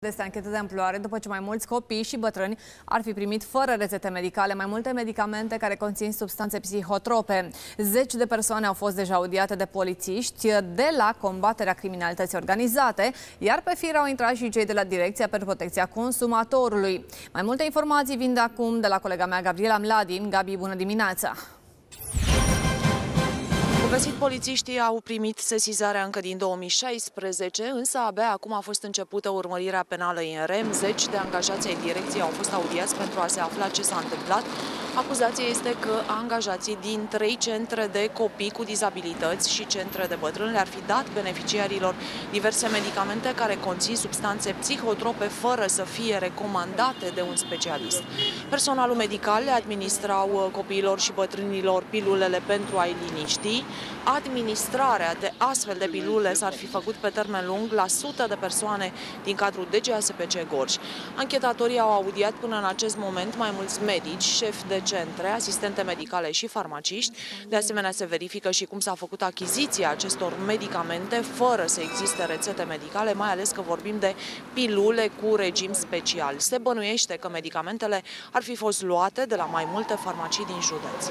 Este anchetă de amploare după ce mai mulți copii și bătrâni ar fi primit fără rețete medicale mai multe medicamente care conțin substanțe psihotrope. Zeci de persoane au fost deja audiate de polițiști de la combaterea criminalității organizate, iar pe fir au intrat și cei de la Direcția pentru Protecția Consumatorului. Mai multe informații vin de acum de la colega mea Gabriela Mladin. Gabi, bună dimineața! Găsit, polițiștii au primit sesizarea încă din 2016, însă abia acum a fost începută urmărirea penală în rem. Zeci de angajații ai direcției au fost audiați pentru a se afla ce s-a întâmplat. Acuzația este că angajații din trei centre de copii cu dizabilități și centre de bătrâni le-ar fi dat beneficiarilor diverse medicamente care conțin substanțe psihotrope fără să fie recomandate de un specialist. Personalul medical le administrau copiilor și bătrânilor pilulele pentru a-i liniști, administrarea de astfel de pilule s-ar fi făcut pe termen lung la sute de persoane din cadrul DGASPC Gorj. Anchetatorii au audiat până în acest moment mai mulți medici, șefi de centre, asistente medicale și farmaciști. De asemenea, se verifică și cum s-a făcut achiziția acestor medicamente fără să existe rețete medicale, mai ales că vorbim de pilule cu regim special. Se bănuiește că medicamentele ar fi fost luate de la mai multe farmacii din județ.